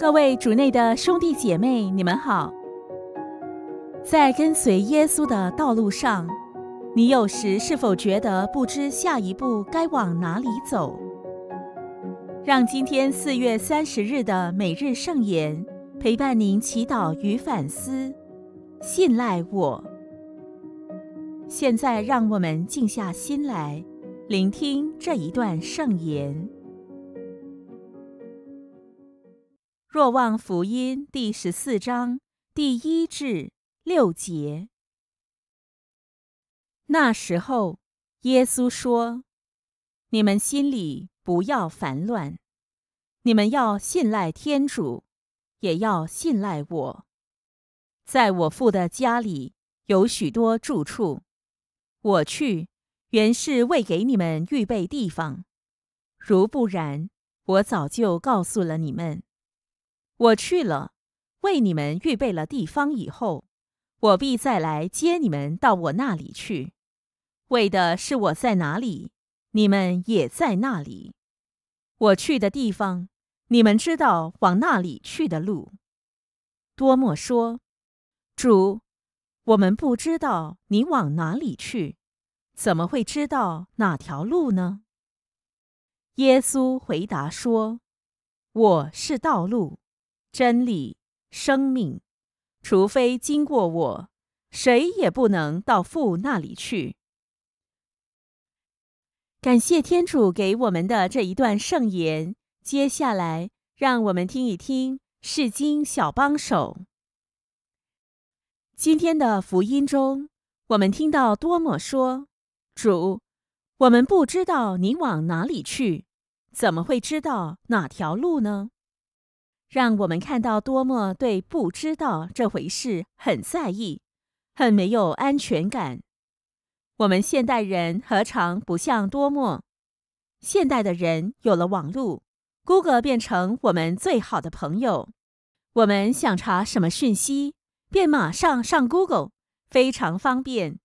各位主内的兄弟姐妹，你们好。在跟随耶稣的道路上，你有时是否觉得不知下一步该往哪里走？让今天四月三十日的每日圣言陪伴您祈祷与反思。信赖我。现在，让我们静下心来，聆听这一段圣言。若望福音第十四章第一至六节。那时候，耶稣说：“你们心里不要烦乱，你们要信赖天主，也要信赖我。在我父的家里有许多住处，我去原是为给你们预备地方。如不然，我早就告诉了你们。”我去了，为你们预备了地方以后，我必再来接你们到我那里去，为的是我在哪里，你们也在那里。我去的地方，你们知道往那里去的路。多莫说：“主，我们不知道你往哪里去，怎么会知道哪条路呢？”耶稣回答说：“我是道路。”真理、生命，除非经过我，谁也不能到父那里去。感谢天主给我们的这一段圣言。接下来，让我们听一听释经小帮手。今天的福音中，我们听到多么说：“主，我们不知道你往哪里去，怎么会知道哪条路呢？”让我们看到多么对不知道这回事很在意，很没有安全感。我们现代人何尝不像多么？现代的人有了网络，Google 变成我们最好的朋友。我们想查什么讯息，便马上上 Google，非常方便。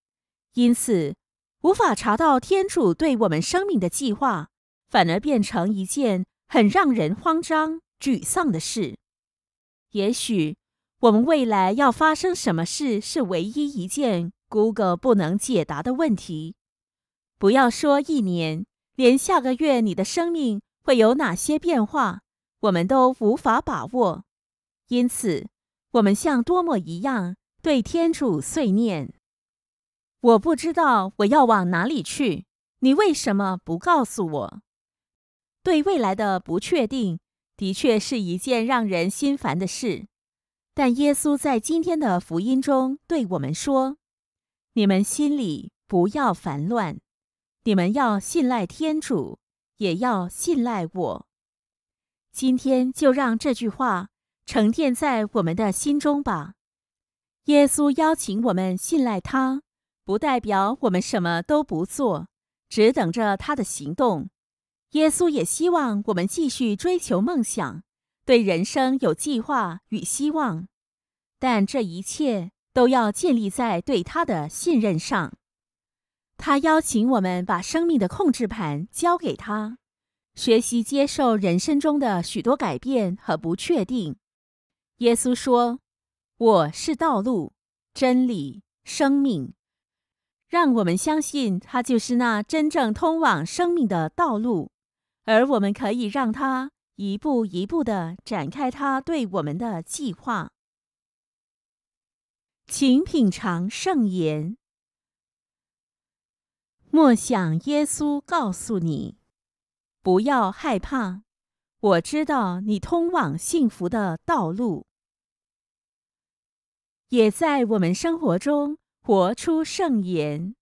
因此，无法查到天主对我们生命的计划，反而变成一件很让人慌张。沮丧的事，也许我们未来要发生什么事是唯一一件 Google 不能解答的问题。不要说一年，连下个月你的生命会有哪些变化，我们都无法把握。因此，我们像多么一样对天主碎念：“我不知道我要往哪里去，你为什么不告诉我？”对未来的不确定。的确是一件让人心烦的事，但耶稣在今天的福音中对我们说：“你们心里不要烦乱，你们要信赖天主，也要信赖我。”今天就让这句话沉淀在我们的心中吧。耶稣邀请我们信赖他，不代表我们什么都不做，只等着他的行动。耶稣也希望我们继续追求梦想，对人生有计划与希望，但这一切都要建立在对他的信任上。他邀请我们把生命的控制盘交给他，学习接受人生中的许多改变和不确定。耶稣说：“我是道路、真理、生命。”让我们相信他就是那真正通往生命的道路。而我们可以让他一步一步的展开他对我们的计划。请品尝圣言，莫想耶稣告诉你，不要害怕，我知道你通往幸福的道路，也在我们生活中活出圣言。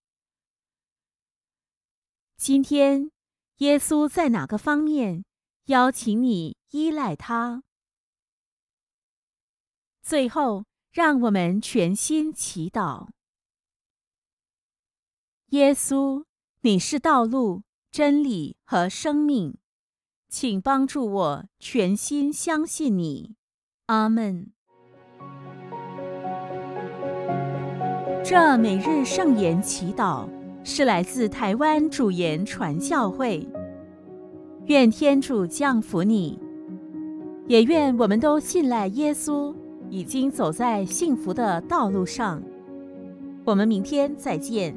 今天。耶稣在哪个方面邀请你依赖他？最后，让我们全心祈祷：耶稣，你是道路、真理和生命，请帮助我全心相信你。阿门。这每日圣言祈祷。是来自台湾主言传教会。愿天主降福你。也愿我们都信赖耶稣，已经走在幸福的道路上。我们明天再见。